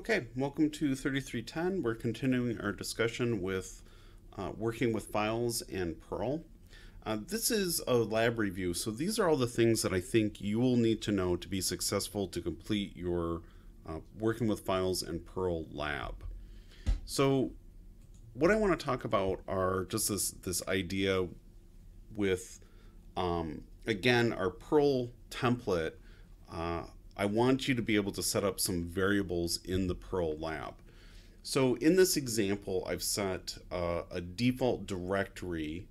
Okay, welcome to 3310. We're continuing our discussion with uh, working with files and Perl. Uh, this is a lab review, so these are all the things that I think you will need to know to be successful to complete your uh, working with files and Perl lab. So what I want to talk about are just this, this idea with, um, again, our Perl template uh, I want you to be able to set up some variables in the Perl lab. So in this example, I've set uh, a default directory,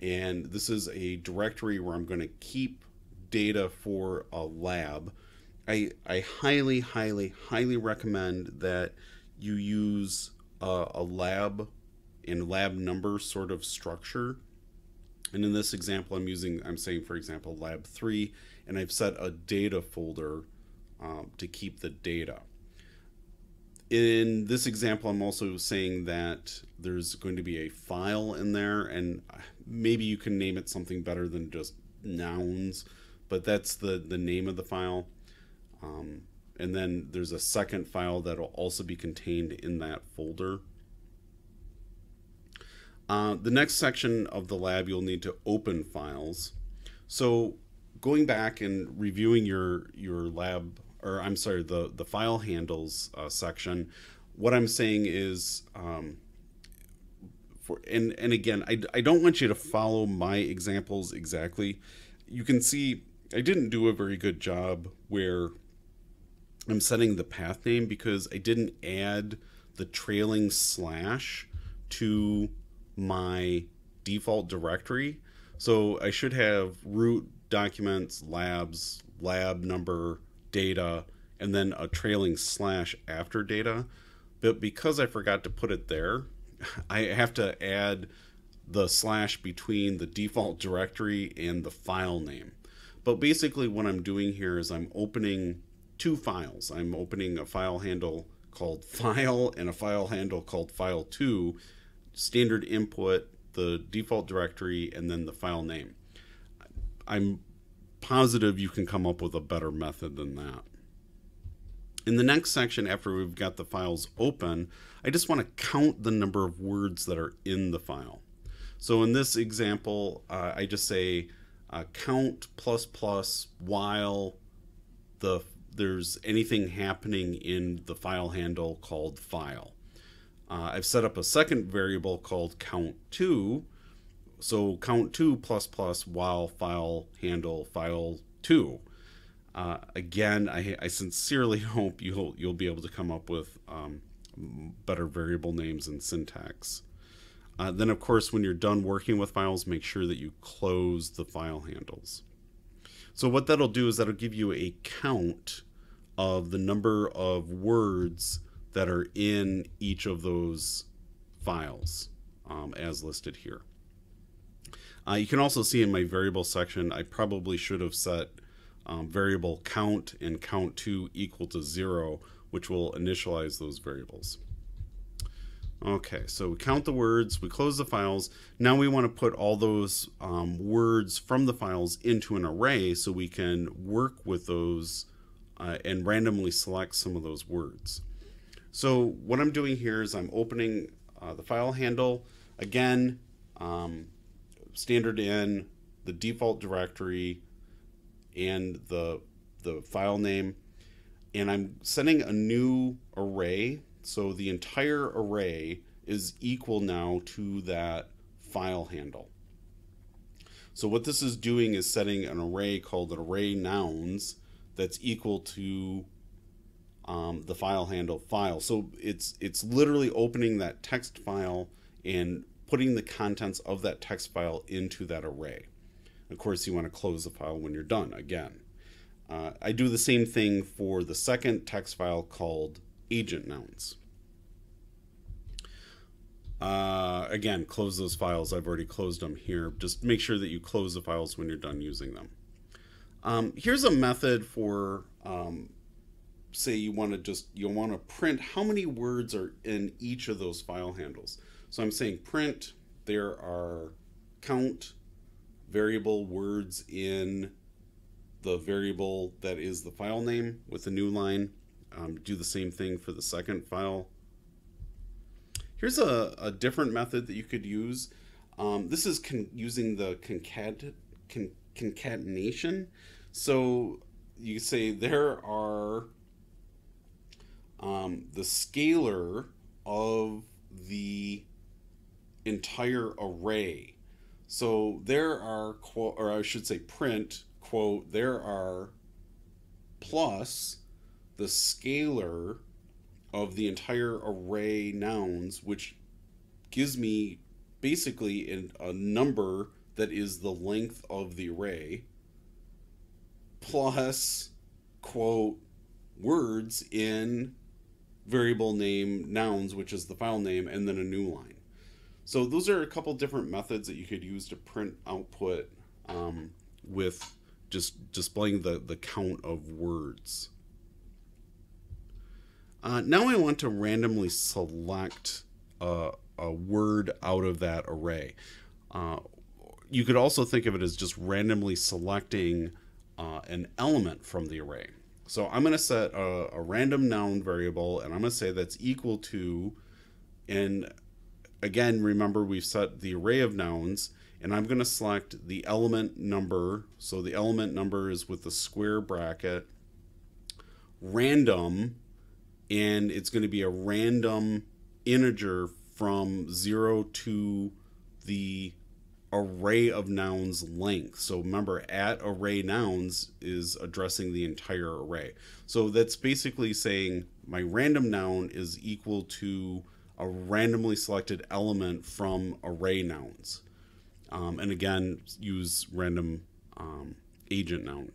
and this is a directory where I'm going to keep data for a lab. I, I highly, highly, highly recommend that you use a, a lab and lab number sort of structure. And in this example, I'm using, I'm saying, for example, lab three, and I've set a data folder um, to keep the data. In this example, I'm also saying that there's going to be a file in there, and maybe you can name it something better than just nouns, but that's the, the name of the file. Um, and then there's a second file that will also be contained in that folder. Uh, the next section of the lab, you'll need to open files. So going back and reviewing your, your lab or I'm sorry, the the file handles uh, section, what I'm saying is, um, for and and again, I I don't want you to follow my examples exactly. You can see I didn't do a very good job where I'm setting the path name because I didn't add the trailing slash to my default directory. So I should have root documents, labs, lab number, data and then a trailing slash after data. But because I forgot to put it there, I have to add the slash between the default directory and the file name. But basically what I'm doing here is I'm opening two files. I'm opening a file handle called file and a file handle called file2, standard input, the default directory, and then the file name. I'm positive you can come up with a better method than that. In the next section, after we've got the files open, I just want to count the number of words that are in the file. So in this example, uh, I just say uh, count plus plus while the there's anything happening in the file handle called file. Uh, I've set up a second variable called count2 so count two plus plus while file handle file two. Uh, again, I, I, sincerely hope you'll you'll be able to come up with um, better variable names and syntax. Uh, then, of course, when you're done working with files, make sure that you close the file handles. So what that'll do is that'll give you a count of the number of words that are in each of those files um, as listed here. Uh, you can also see in my variable section, I probably should have set um, variable count and count to equal to zero, which will initialize those variables. Okay, so we count the words, we close the files. Now we want to put all those um, words from the files into an array so we can work with those uh, and randomly select some of those words. So what I'm doing here is I'm opening uh, the file handle. Again, um, standard in, the default directory, and the the file name. And I'm setting a new array. So the entire array is equal now to that file handle. So what this is doing is setting an array called an array nouns that's equal to um, the file handle file. So it's it's literally opening that text file and putting the contents of that text file into that array. Of course, you want to close the file when you're done again. Uh, I do the same thing for the second text file called agent nouns. Uh, again, close those files. I've already closed them here. Just make sure that you close the files when you're done using them. Um, here's a method for, um, say you want to just, you'll want to print how many words are in each of those file handles. So I'm saying print, there are count variable words in the variable that is the file name with a new line. um, do the same thing for the second file. Here's a, a different method that you could use. Um, this is using the concat con concatenation. So you say there are um, the scalar of the entire array. So there are, or I should say print, quote, there are plus the scalar of the entire array nouns, which gives me basically in a number that is the length of the array, plus, quote, words in variable name nouns, which is the file name, and then a new line. So those are a couple different methods that you could use to print output um, with just displaying the, the count of words. Uh, now I want to randomly select a, a, word out of that array. Uh, you could also think of it as just randomly selecting uh, an element from the array. So I'm going to set a, a, random noun variable and I'm going to say that's equal to, and again, remember we've set the array of nouns and I'm going to select the element number. So the element number is with the square bracket, random, and it's going to be a random integer from 0 to the array of nouns length. So remember, at array nouns is addressing the entire array. So that's basically saying my random noun is equal to a randomly selected element from array nouns. Um, and again, use random um, agent noun.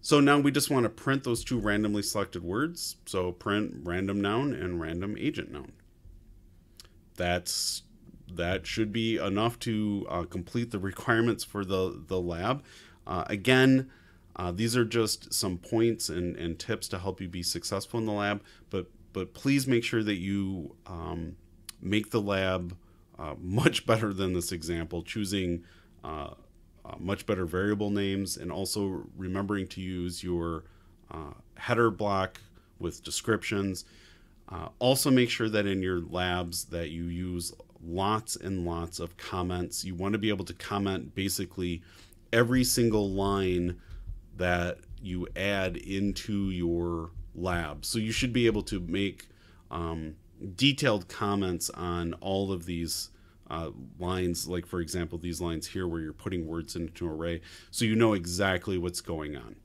So now we just want to print those two randomly selected words. So print random noun and random agent noun. That's that should be enough to uh, complete the requirements for the, the lab. Uh, again, uh, these are just some points and, and tips to help you be successful in the lab, but, but please make sure that you um, make the lab uh, much better than this example, choosing uh, uh, much better variable names and also remembering to use your header block with descriptions. also make sure that in your labs that you use lots and lots of comments. You want to be able to comment basically every single line that you add into your lab. So you should be able to make um, detailed comments on all of these uh, lines, like for example, these lines here where you're putting words into an array, so you know exactly what's going on.